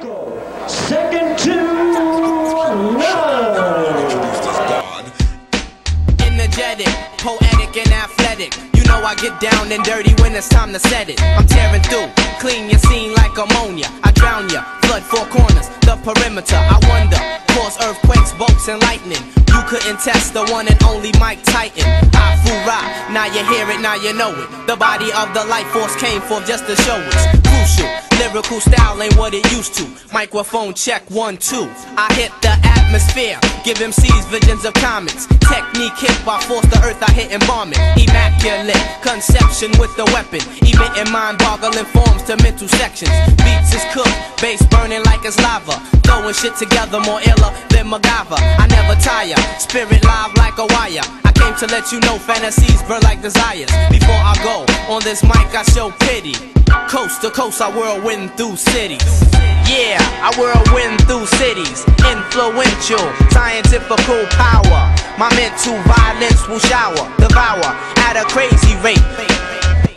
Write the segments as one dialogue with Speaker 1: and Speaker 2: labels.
Speaker 1: Second to none.
Speaker 2: Energetic, poetic, and athletic. You know I get down and dirty when it's time to set it. I'm tearing through, clean your scene like ammonia. I drown ya, flood four corners, the perimeter. I wonder, earthquakes, bolts, and lightning. You couldn't test the one and only Mike Titan. Afu-Ra, now you hear it, now you know it. The body of the life force came forth just to show us. Crucial, lyrical style ain't what it used to. Microphone check one, two. I hit the atmosphere, give MCs visions of comets. Technique hit by force the earth, I hit it. Immaculate conception with the weapon, emitting mind boggling forms to mental sections. Beats is cooked, burning like it's lava. Throwing shit together more iller than MacGyver. I never tire, spirit live like a wire. I came to let you know fantasies burn like desires. Before I go on this mic, I show pity. Coast to coast, I whirlwind through cities. Yeah, I whirlwind through cities. Influential, scientifical power. My mental violence will shower, devour at a crazy rate.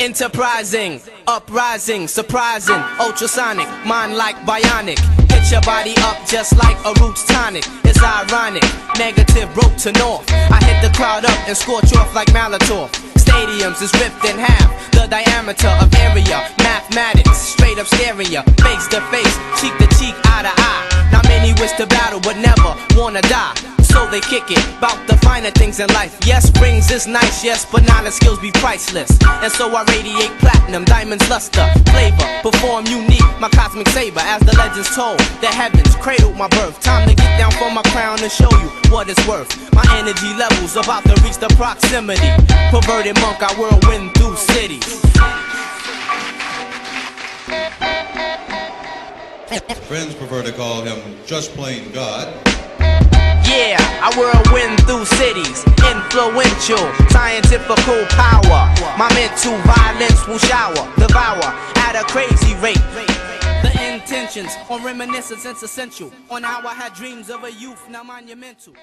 Speaker 2: Enterprising, uprising, surprising, ultrasonic, mind like bionic. Hit your body up just like a roots tonic. It's ironic, negative broke to north. I hit the crowd up and scorch off like Molotov. Stadiums is ripped in half, the diameter of area. Mathematics, straight up ya, face to face, cheek to cheek, eye to eye. Not many wish to battle, but never wanna die. They kick it, bout the finer things in life. Yes, rings is nice, yes, but knowledge skills be priceless. And so I radiate platinum, diamonds luster, flavor, perform unique, my cosmic saber. As the legends told, the heavens cradled my birth. Time to get down from my crown and show you what it's worth. My energy levels about to reach the proximity. Perverted monk, I whirlwind through cities.
Speaker 3: Friends prefer to call him just plain God.
Speaker 2: Yeah, I whirlwind through cities. Influential, scientifical power. My mental violence will shower, devour at a crazy rate. The intentions on reminiscence, essential. On how I had dreams of a youth, now monumental.